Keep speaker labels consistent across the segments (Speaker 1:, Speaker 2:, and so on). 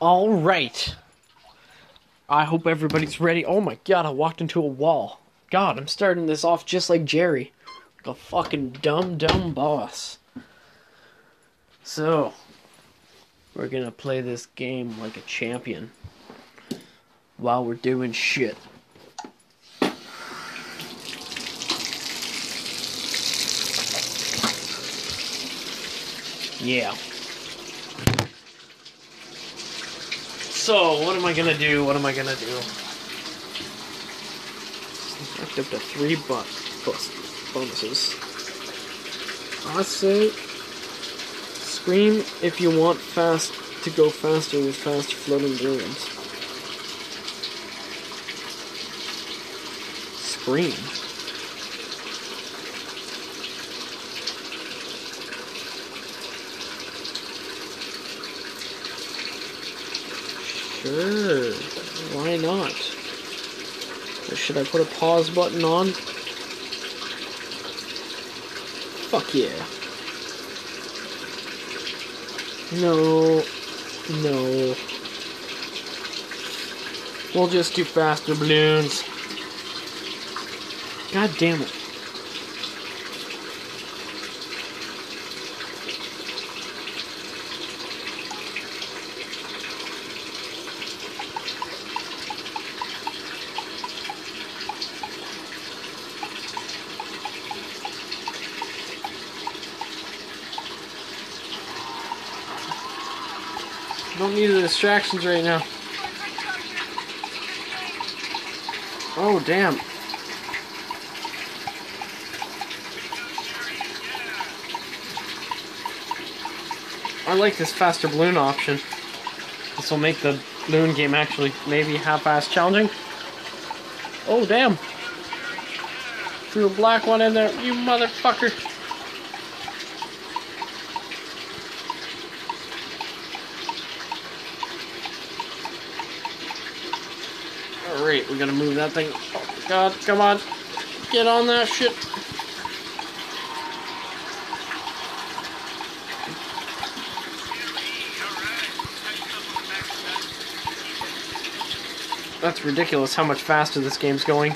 Speaker 1: All right. I hope everybody's ready. Oh my god, I walked into a wall. God, I'm starting this off just like Jerry. Like a fucking dumb, dumb boss. So, we're gonna play this game like a champion while we're doing shit. Yeah. So, what am I gonna do? What am I gonna do? Up to three bu- bonuses. I say, scream if you want fast to go faster with fast floating balloons. Scream. Sure. Why not? Or should I put a pause button on? Fuck yeah. No. No. We'll just do faster balloons. God damn it. Don't need the distractions right now. Oh, damn. I like this faster balloon option. This will make the balloon game actually maybe half-ass challenging. Oh, damn. Threw a black one in there, you motherfucker. Alright, we gotta move that thing. Oh, God, come on. Get on that shit. That's ridiculous how much faster this game's going.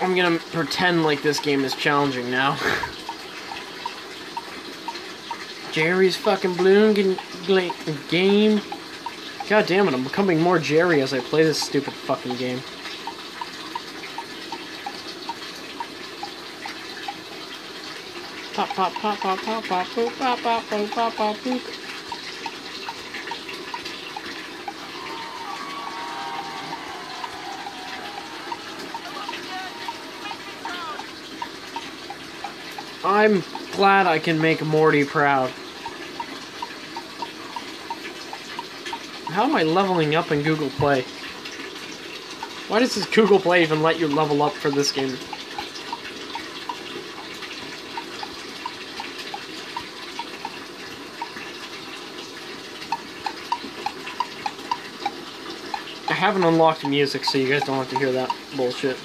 Speaker 1: I'm gonna pretend like this game is challenging now. Jerry's fucking balloon game. God damn it, I'm becoming more Jerry as I play this stupid fucking game. Pop, pop, pop, pop, pop, pop, pop, pop, pop, pop. I'm glad I can make Morty proud. How am I leveling up in Google Play? Why does this Google Play even let you level up for this game? I haven't unlocked music, so you guys don't have to hear that bullshit.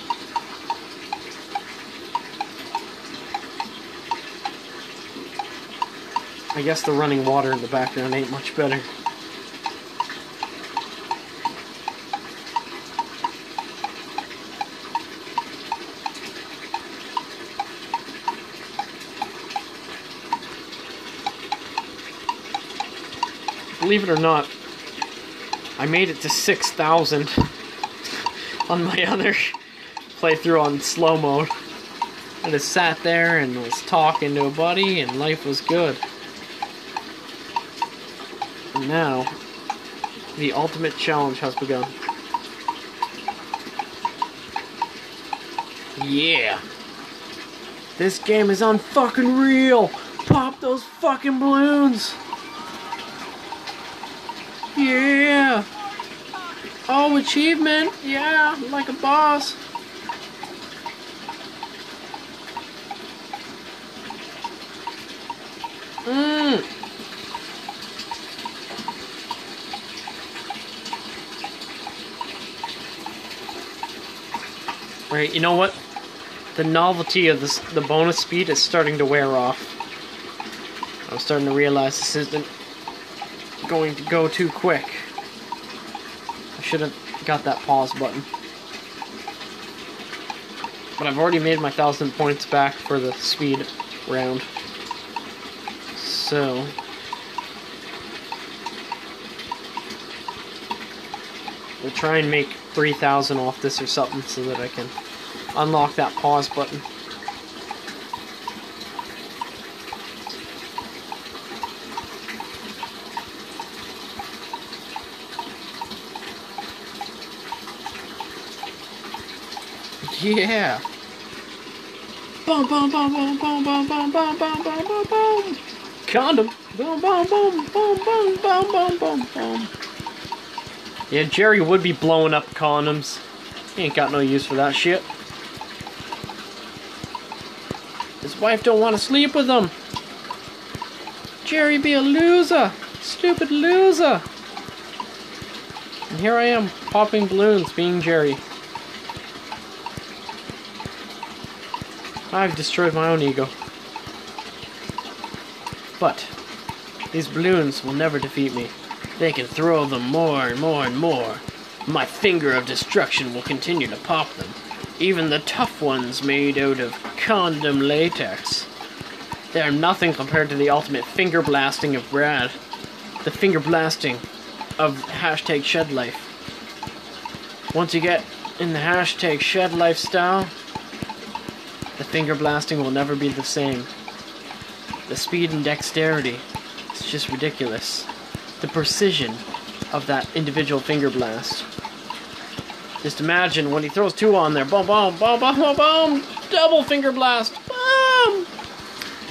Speaker 1: I guess the running water in the background ain't much better. Believe it or not, I made it to 6,000 on my other playthrough on slow mode. I just sat there and was talking to a buddy, and life was good. And now, the ultimate challenge has begun. Yeah. This game is unfucking real. Pop those fucking balloons. Yeah. Oh, achievement. Yeah, like a boss. Mmm. Right, you know what? The novelty of this, the bonus speed is starting to wear off. I'm starting to realize this isn't going to go too quick. I should have got that pause button. But I've already made my thousand points back for the speed round. So. We'll try and make 3,000 off this or something so that I can unlock that pause button. Yeah. Boom, boom, boom, boom, boom, boom, boom, boom, boom, boom, boom, boom. Condom. Boom, boom, boom, boom, boom, boom, boom, boom, boom. Yeah, Jerry would be blowing up condoms. He ain't got no use for that shit. His wife don't want to sleep with him. Jerry be a loser. Stupid loser. And here I am, popping balloons, being Jerry. I've destroyed my own ego. But, these balloons will never defeat me. They can throw them more and more and more. My finger of destruction will continue to pop them. Even the tough ones made out of condom latex. They are nothing compared to the ultimate finger blasting of Brad. The finger blasting of hashtag shed life. Once you get in the hashtag shed lifestyle, the finger blasting will never be the same. The speed and dexterity, it's just ridiculous. The precision of that individual finger blast. Just imagine when he throws two on there. Boom, boom, boom, boom, boom, boom. Double finger blast. Boom.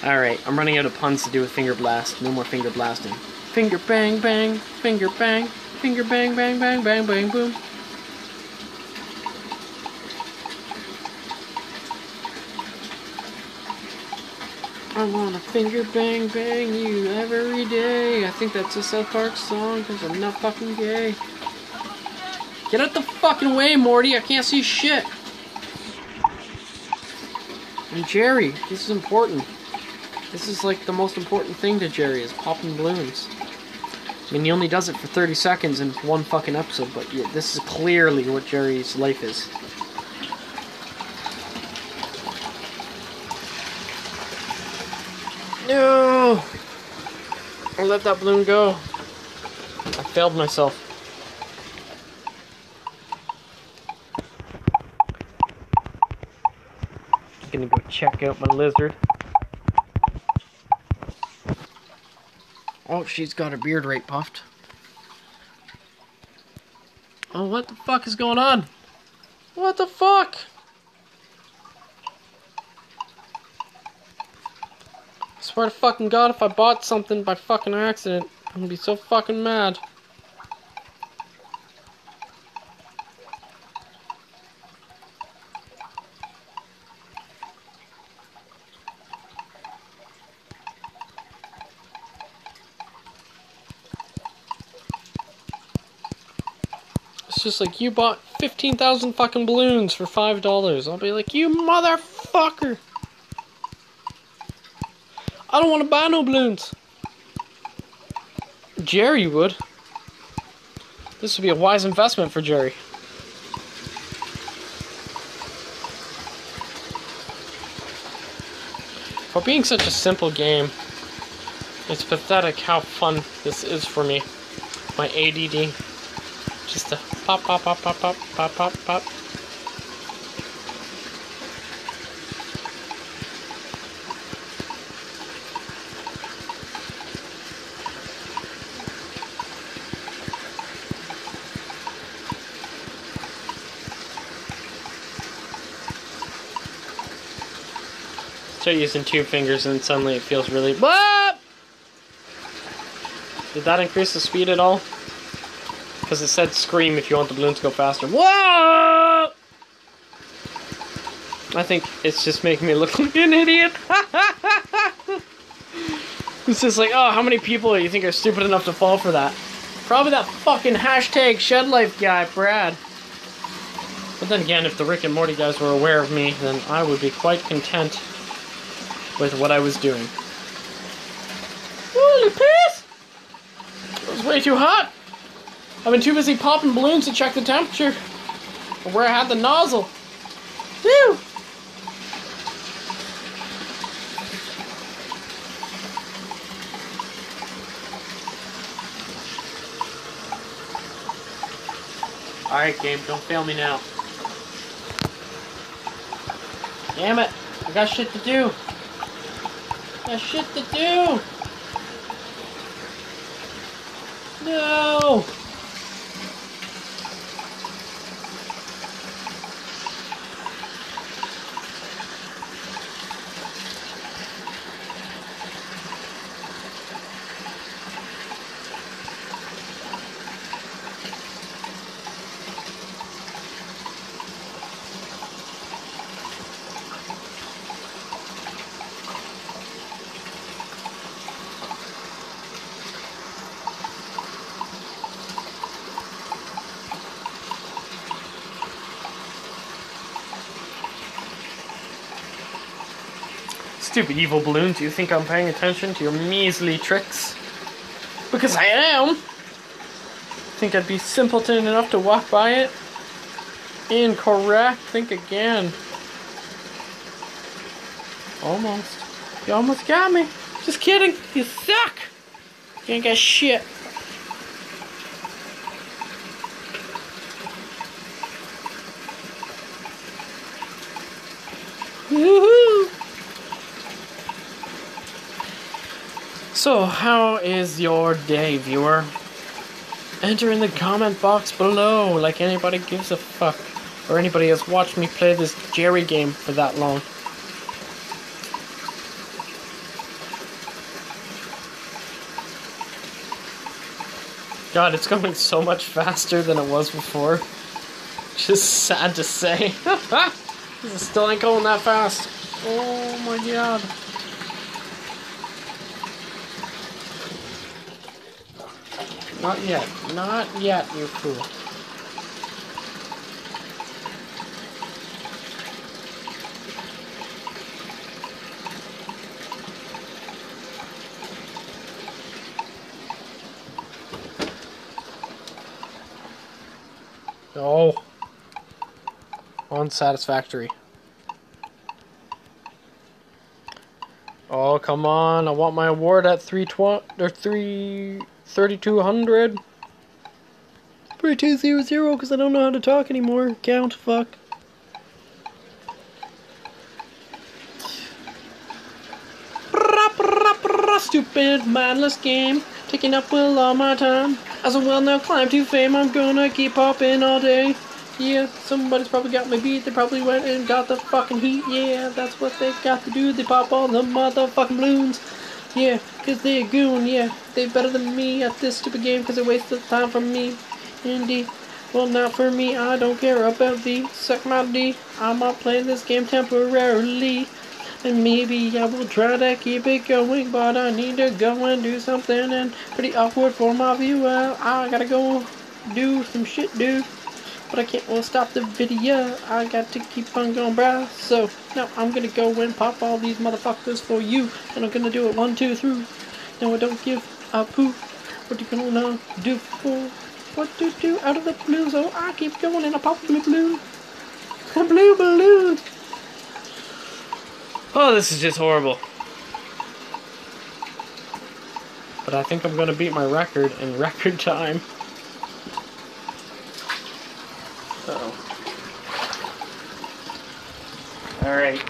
Speaker 1: Alright, I'm running out of puns to do with finger blast. No more finger blasting. Finger bang, bang, finger bang, finger bang, bang, bang, bang, bang, boom. I wanna finger bang bang you every day. I think that's a South Park song because I'm not fucking gay. Get out the fucking way, Morty. I can't see shit. And Jerry, this is important. This is like the most important thing to Jerry is popping balloons. I mean, he only does it for 30 seconds in one fucking episode, but yeah, this is clearly what Jerry's life is. No! I let that balloon go. I failed myself. I'm Gonna go check out my lizard. Oh, she's got her beard right puffed. Oh, what the fuck is going on? What the fuck? Swear to fucking god if I bought something by fucking accident, I'm gonna be so fucking mad. It's just like you bought 15,000 fucking balloons for $5. I'll be like, you motherfucker! I don't want to buy no balloons. Jerry would. This would be a wise investment for Jerry. For being such a simple game, it's pathetic how fun this is for me. My ADD. Just to pop, pop, pop, pop, pop, pop, pop, pop. Start using two fingers and suddenly it feels really. What? Did that increase the speed at all? Because it said scream if you want the balloon to go faster. Whoa! I think it's just making me look like an idiot. it's just like, oh, how many people do you think are stupid enough to fall for that? Probably that fucking hashtag shed life guy, Brad. But then again, if the Rick and Morty guys were aware of me, then I would be quite content with what I was doing. me piss! It was way too hot. I've been too busy popping balloons to check the temperature of where I had the nozzle. Woo! Alright, game, don't fail me now. Damn it! I got shit to do. Got shit to do! No! Stupid evil balloons, you think I'm paying attention to your measly tricks? Because I am! Think I'd be simpleton enough to walk by it? Incorrect. Think again. Almost. You almost got me. Just kidding. You suck. You ain't got shit. Woohoo! So, how is your day, viewer? Enter in the comment box below like anybody gives a fuck. Or anybody has watched me play this Jerry game for that long. God, it's going so much faster than it was before. Just sad to say. still ain't going that fast. Oh my god. Not yet. Not yet, you fool. Oh. Unsatisfactory. Oh, come on. I want my award at 320 or 3 3200. 3200 because I don't know how to talk anymore. Count, fuck. Stupid, mindless game, taking up will all my time. As a well now climb to fame, I'm gonna keep popping all day. Yeah, somebody's probably got my beat. They probably went and got the fucking heat. Yeah, that's what they got to do. They pop all the motherfucking balloons. Yeah, cause they a goon. Yeah, they better than me at this stupid game cause they the time from me. Indeed. Well, not for me. I don't care about the suck my D. I'm not playing this game temporarily. And maybe I will try to keep it going, but I need to go and do something and pretty awkward for my viewer. I gotta go do some shit, dude. But I can't well stop the video. I got to keep on going, bruh. So now I'm gonna go and pop all these motherfuckers for you. And I'm gonna do it one, two, three. No, I don't give a poo. What you gonna do for what to do out of the blue? So I keep going and I pop blue balloon. A blue balloon. Oh, this is just horrible. But I think I'm gonna beat my record in record time. Uh oh. Alright.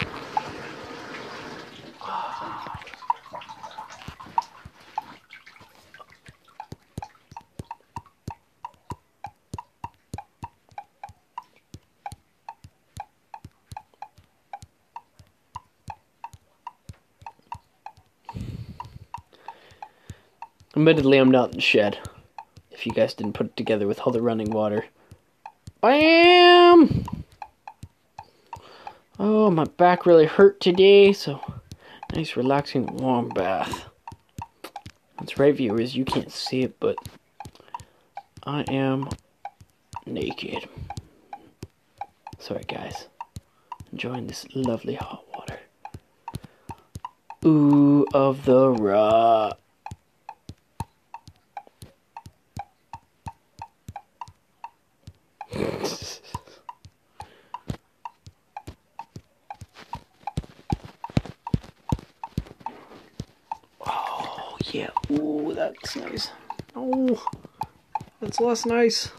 Speaker 1: Admittedly, I'm not in the shed. If you guys didn't put it together with all the running water. Bam! Oh, my back really hurt today, so nice relaxing warm bath. That's right, viewers, you can't see it, but I am naked. Sorry, guys. Enjoying this lovely hot water. Ooh, of the raw. yeah. Ooh, that's nice. Oh, that's less nice.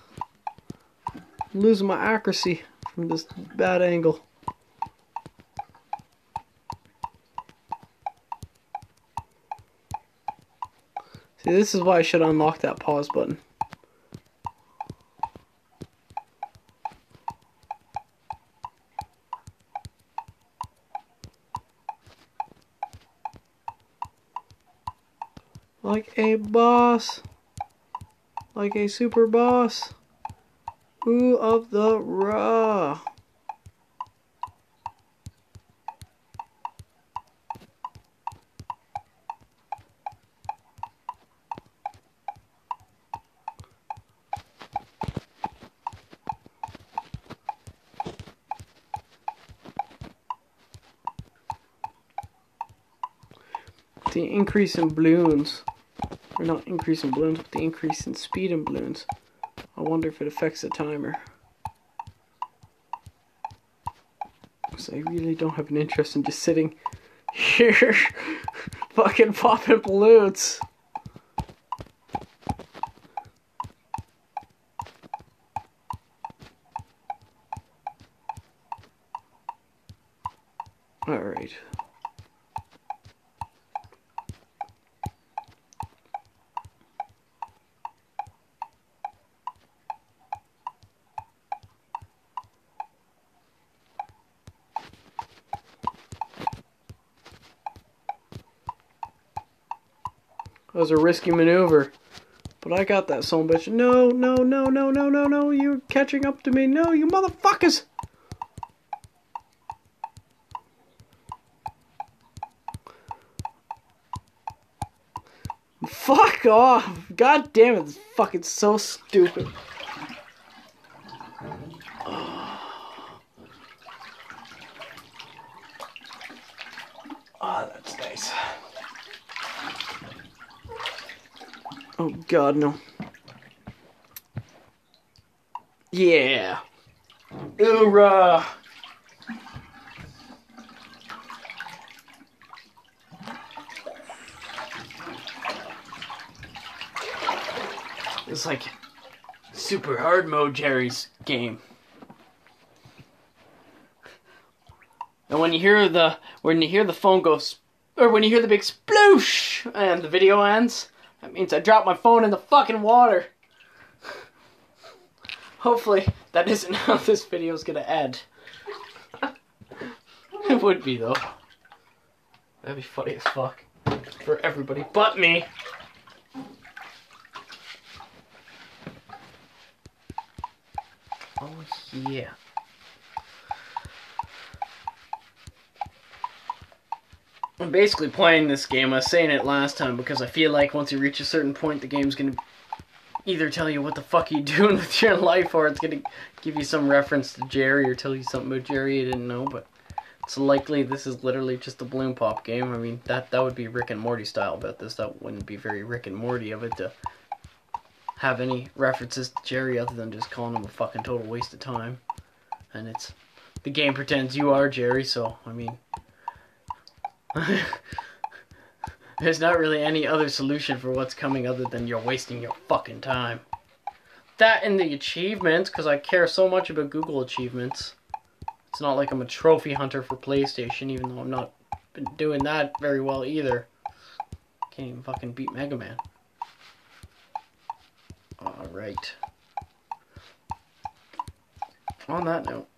Speaker 1: I'm losing my accuracy from this bad angle. See, this is why I should unlock that pause button. Like a boss. Like a super boss. Ooh of the raw. the increase in balloons, or not increase in balloons, but the increase in speed in balloons, I wonder if it affects the timer. Because I really don't have an interest in just sitting here fucking popping balloons. Alright. That was a risky maneuver. But I got that son bitch. No, no, no, no, no, no, no. You're catching up to me. No, you motherfuckers. Fuck off. God damn it. This fucking so stupid. Oh, that's nice. Oh god, no. Yeah. Hoorah! It's like super hard mode Jerry's game. And when you hear the when you hear the phone goes or when you hear the big sploosh and the video ends, that means I dropped my phone in the fucking water. Hopefully that isn't how this video is gonna end. it would be though. That'd be funny as fuck for everybody but me. Oh yeah. I'm basically playing this game. I was saying it last time because I feel like once you reach a certain point, the game's gonna either tell you what the fuck you doing with your life, or it's gonna give you some reference to Jerry or tell you something about Jerry you didn't know. But it's likely this is literally just a balloon pop game. I mean, that that would be Rick and Morty style about this. That wouldn't be very Rick and Morty of it to have any references to Jerry other than just calling him a fucking total waste of time. And it's the game pretends you are Jerry, so I mean. There's not really any other solution for what's coming other than you're wasting your fucking time. That and the achievements, because I care so much about Google achievements. It's not like I'm a trophy hunter for PlayStation, even though I'm not been doing that very well either. Can't even fucking beat Mega Man. Alright. On that note.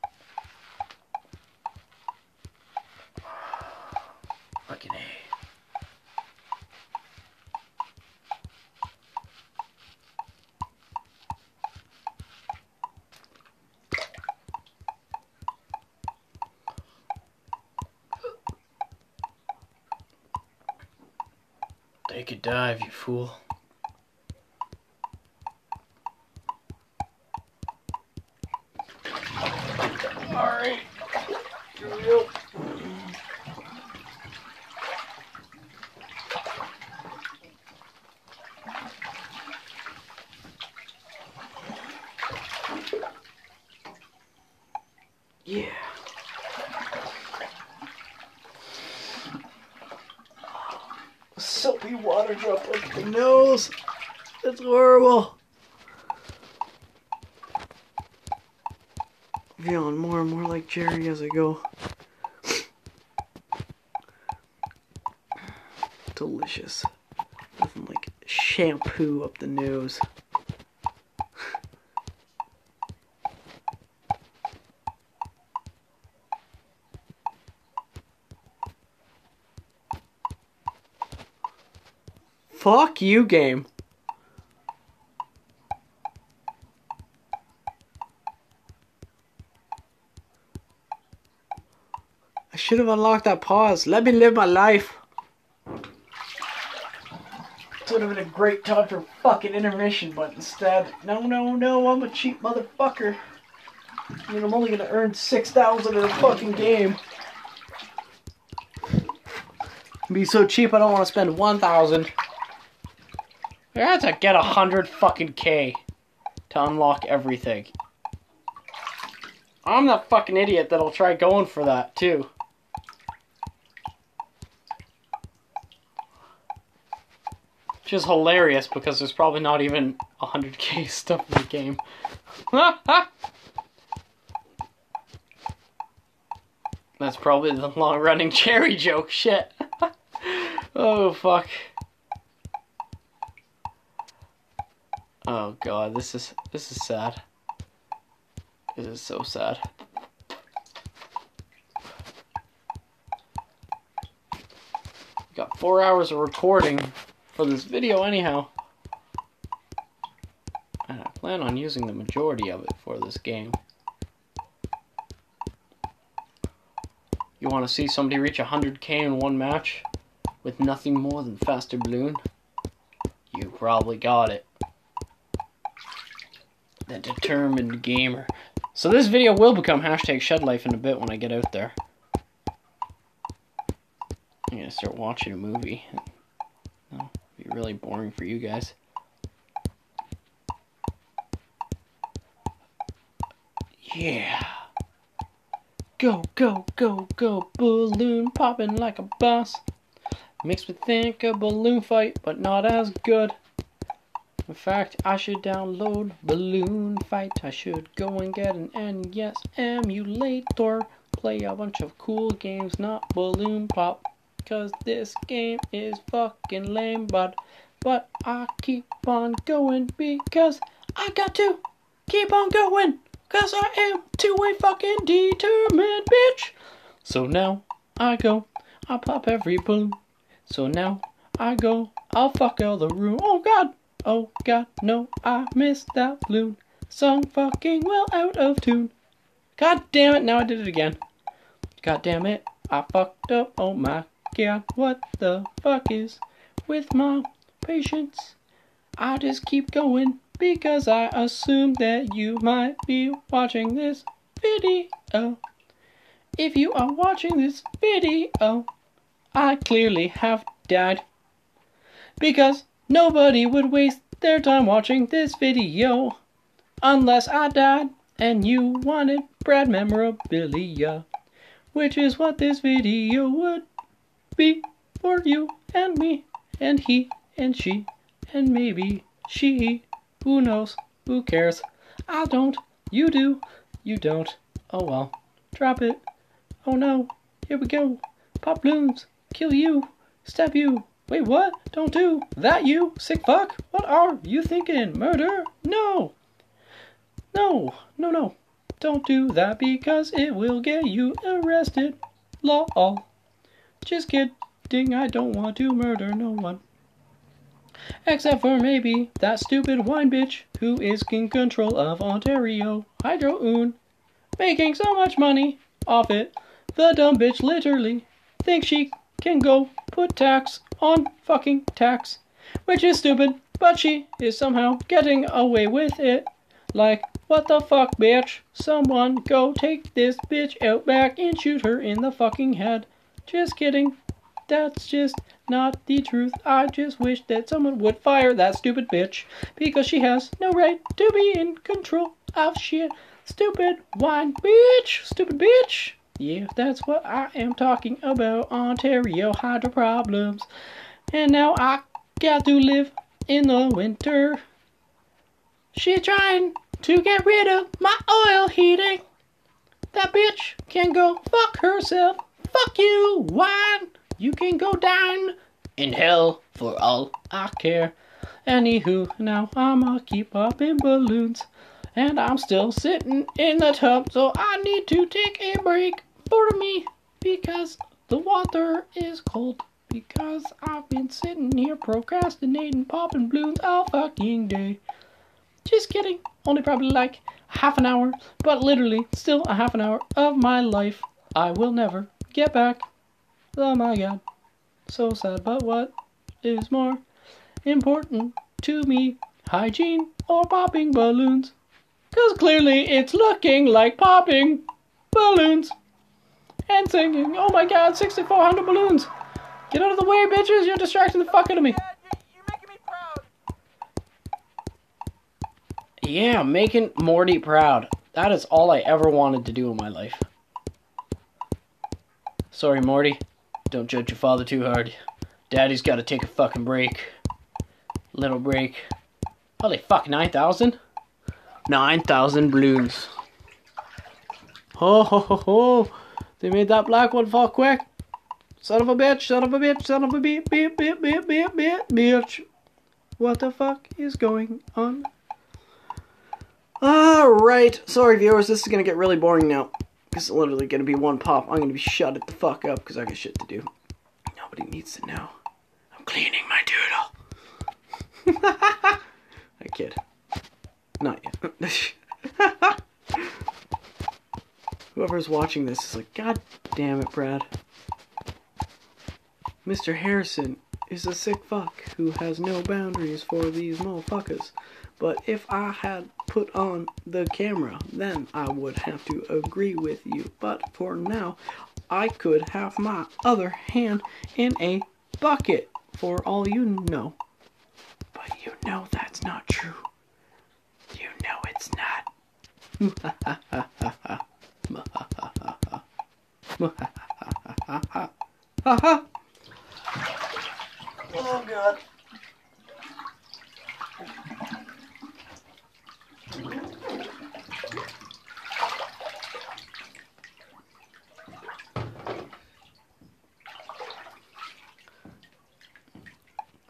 Speaker 1: Fucking A. Take a dive, you fool. Alright. Here we go. Yeah. soapy water drop up the nose. It's horrible. Feeling more and more like Jerry as I go. Delicious. Nothing like shampoo up the nose. Fuck you, game. I should have unlocked that pause. Let me live my life. This would have been a great time for fucking intermission, but instead, no, no, no, I'm a cheap motherfucker. I mean, I'm only gonna earn 6,000 in a fucking game. Be so cheap, I don't want to spend 1,000. I had to get a hundred fucking K to unlock everything. I'm the fucking idiot that'll try going for that too. Which is hilarious because there's probably not even 100k stuff in the game. That's probably the long running Jerry joke shit. oh fuck. Oh god, this is this is sad. This is so sad. Got four hours of recording for this video anyhow. And I plan on using the majority of it for this game. You want to see somebody reach 100k in one match with nothing more than faster balloon? You probably got it the determined gamer. So this video will become hashtag shed life in a bit when I get out there. I'm gonna start watching a movie. Really boring for you guys. Yeah. Go, go, go, go, balloon popping like a boss. Makes me think a balloon fight, but not as good. In fact, I should download Balloon Fight. I should go and get an NES emulator. Play a bunch of cool games, not Balloon Pop. Cause this game is fucking lame, but but I keep on going because I got to keep on going. Cause I am too a fucking determined bitch. So now I go, I pop every balloon. So now I go, I'll fuck all the room. Oh god! Oh god, no, I missed that balloon. Song fucking well out of tune. God damn it, now I did it again. God damn it, I fucked up. Oh my god, what the fuck is with my patience? I just keep going because I assume that you might be watching this video. If you are watching this video, I clearly have died. Because Nobody would waste their time watching this video unless I died and you wanted Brad memorabilia, which is what this video would be for you and me and he and she and maybe she. Who knows? Who cares? I don't. You do. You don't. Oh well. Drop it. Oh no. Here we go. Pop balloons. Kill you. Stab you. Wait, what? Don't do that, you sick fuck? What are you thinking? Murder? No! No, no, no. Don't do that because it will get you arrested. Law. Just kidding, I don't want to murder no one. Except for maybe that stupid Wynne bitch who is in control of Ontario Hydro One, making so much money off it. The dumb bitch literally thinks she can go put tax on fucking tax, which is stupid, but she is somehow getting away with it. Like, what the fuck, bitch? Someone go take this bitch out back and shoot her in the fucking head. Just kidding. That's just not the truth. I just wish that someone would fire that stupid bitch because she has no right to be in control of shit. Stupid Wynne bitch. Stupid bitch. Yeah, that's what I am talking about. Ontario hydro problems. And now I got to live in the winter. She's trying to get rid of my oil heating. That bitch can go fuck herself. Fuck you, Wynne. You can go down in hell for all I care. Anywho, now I'ma keep popping balloons. And I'm still sitting in the tub, so I need to take a break for me because the water is cold. Because I've been sitting here procrastinating, popping balloons all fucking day. Just kidding. Only probably like half an hour, but literally still a half an hour of my life I will never get back. Oh my god. So sad, but what is more important to me? Hygiene or popping balloons? Cause clearly it's looking like popping balloons and singing. Oh my god, 6,400 balloons! Get out of the way, bitches! You're distracting the fuck out of me. Yeah, making Morty proud. That is all I ever wanted to do in my life. Sorry, Morty. Don't judge your father too hard. Daddy's gotta take a fucking break. Little break. Holy fuck, 9,000? 9,000 balloons. Ho ho ho ho! They made that black one fall quick. Son of a bitch, son of a bitch, son of a beep, beep, beep, beep, beep, beep, bitch. What the fuck is going on? Alright, sorry viewers, this is gonna get really boring now. This is literally gonna be one pop. I'm gonna be shut it the fuck up because I got shit to do. Nobody needs to know. I'm cleaning my doodle. I kid. Not yet. Whoever's watching this is like, God damn it, Brad. Mr. Harrison is a sick fuck who has no boundaries for these motherfuckers. But if I had put on the camera, then I would have to agree with you. But for now, I could have my other hand in a bucket, for all you know. But you know that's not true. You know it's not. oh god.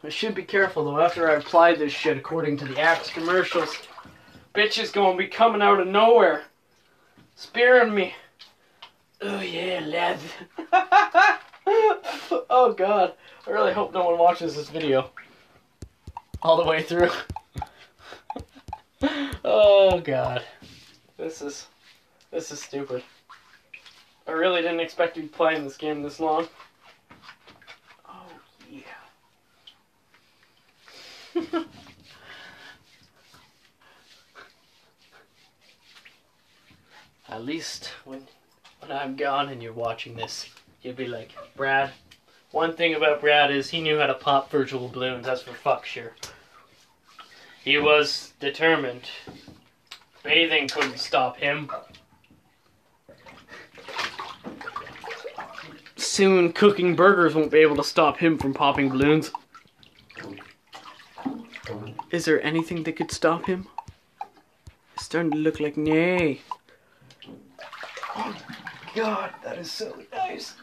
Speaker 1: I should be careful though after I apply this shit according to the Axe commercials. Bitch is gonna be coming out of nowhere. Spearing me. Oh yeah, lad. oh god. I really hope no one watches this video. All the way through. oh god. This is this is stupid. I really didn't expect to be playing this game this long. Oh yeah. At least when when I'm gone and you're watching this, you'll be like, Brad. One thing about Brad is he knew how to pop virtual balloons. That's for fuck sure. He was determined. Bathing couldn't stop him. Soon, cooking burgers won't be able to stop him from popping balloons. Is there anything that could stop him? It's starting to look like nay. Oh god, that is so nice.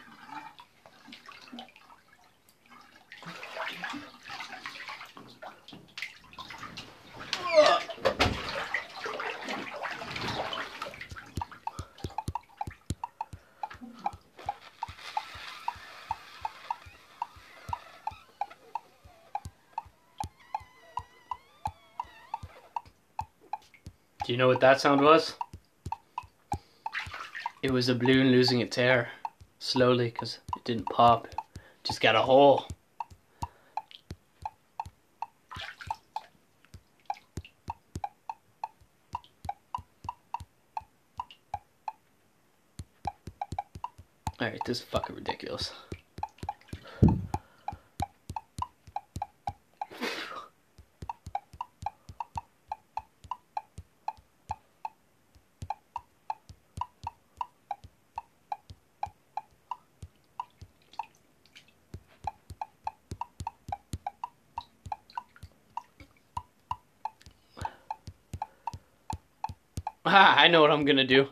Speaker 1: Know what that sound was? It was a balloon losing its air. Slowly, because it didn't pop. Just got a hole. Alright, this is fucking ridiculous. I know what I'm gonna do.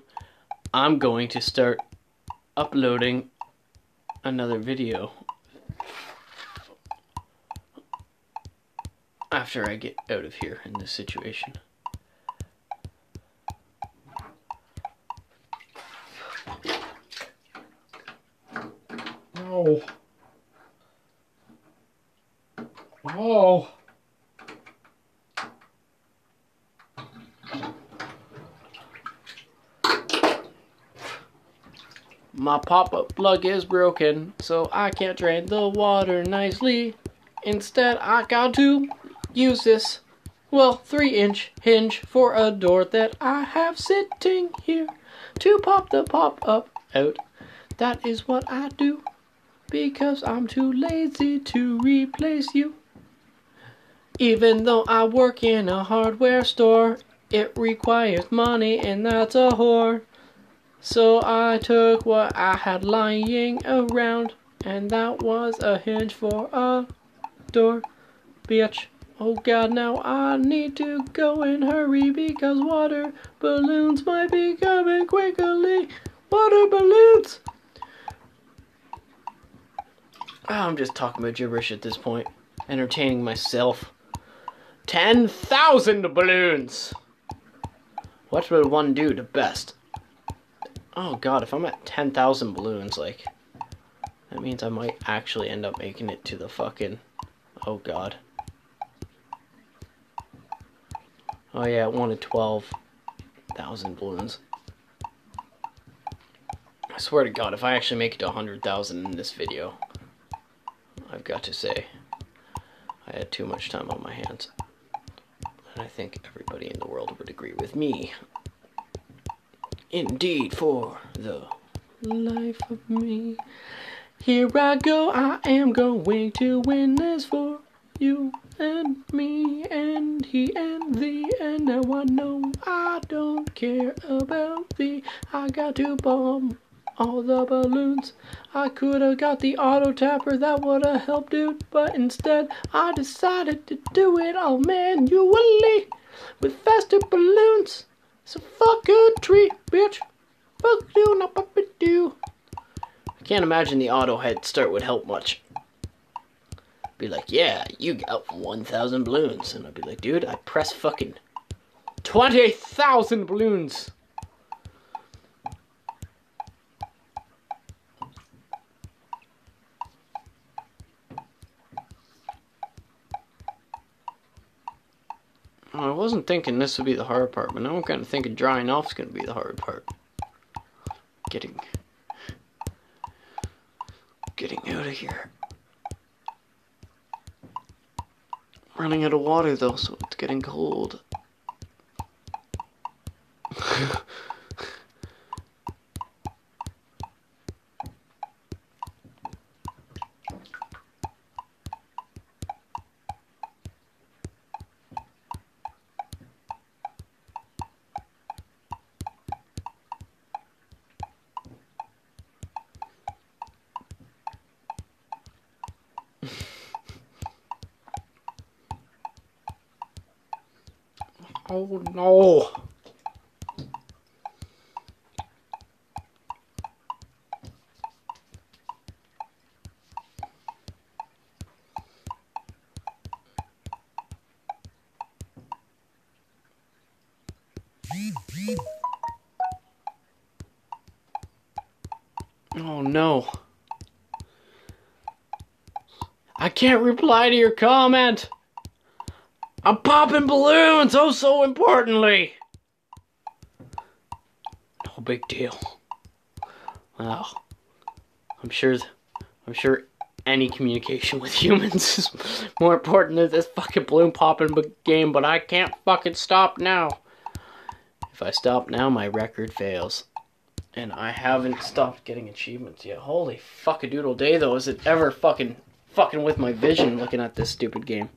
Speaker 1: I'm going to start uploading another video after I get out of here in this situation. No. No. My pop-up plug is broken, so I can't drain the water nicely. Instead, I got to use this, well, 3-inch hinge for a door that I have sitting here to pop the pop-up out. That is what I do, because I'm too lazy to replace you. Even though I work in a hardware store, it requires money and that's a whore. So I took what I had lying around, and that was a hinge for a door. Bitch. Oh god, now I need to go and hurry because water balloons might be coming quickly. Water balloons! I'm just talking about gibberish at this point. Entertaining myself. 10,000 balloons! What will one do the best? Oh god, if I'm at 10,000 balloons, like, that means I might actually end up making it to the fucking, oh god. Oh yeah, I wanted 12,000 balloons. I swear to god, if I actually make it to 100,000 in this video, I've got to say, I had too much time on my hands. And I think everybody in the world would agree with me. Indeed, for the life of me. Here I go, I am going to win this for you and me and he and thee. And now I know I don't care about thee. I got to bomb all the balloons. I could have got the auto tapper, that would have helped, dude. But instead, I decided to do it all manually with faster balloons. Fuck a tree, bitch. Fuck you, not puppy do. I can't imagine the auto head start would help much. Be like, yeah, you got 1,000 balloons. And I'd be like, dude, I press fucking 20,000 balloons. I wasn't thinking this would be the hard part, but now I'm kind of thinking drying off is going to be the hard part. Getting, getting out of here. Running out of water though, so it's getting cold. Oh no. No. I can't reply to your comment. I'm popping balloons, oh so importantly. No big deal. Wow. I'm sure I'm sure any communication with humans is more important than this fucking balloon popping game, but I can't fucking stop now. If I stop now, my record fails. And I haven't stopped getting achievements yet. Holy fuck a doodle day though, is it ever fucking fucking with my vision looking at this stupid game.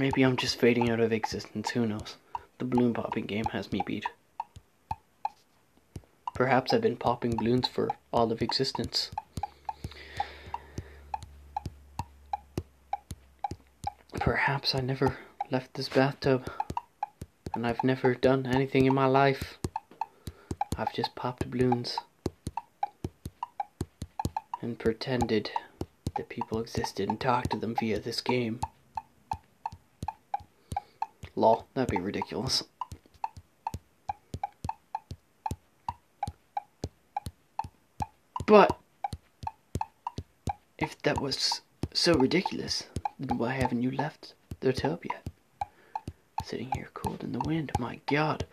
Speaker 1: Maybe I'm just fading out of existence, who knows. The balloon popping game has me beat. Perhaps I've been popping balloons for all of existence. Perhaps I never left this bathtub and I've never done anything in my life. I've just popped balloons and pretended that people existed and talked to them via this game. Lol, that'd be ridiculous. But if that was so ridiculous, then why haven't you left the? Sitting here cold in the wind, my god.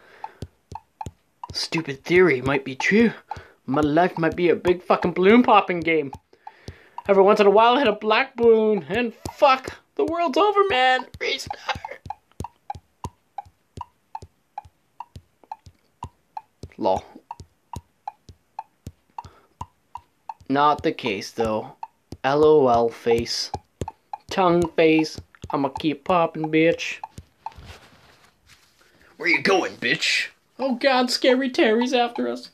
Speaker 1: Stupid theory might be true. My life might be a big fucking balloon popping game. Every once in a while, I hit a black balloon, and fuck, the world's over, man. Restart. Lol. Not the case, though. LOL face. Tongue face. I'ma keep popping, bitch. Where you going, bitch? Oh god, Scary Terry's after us.